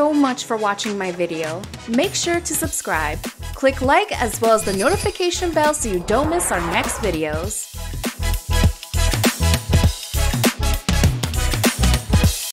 So much for watching my video. Make sure to subscribe. Click like as well as the notification bell so you don't miss our next videos.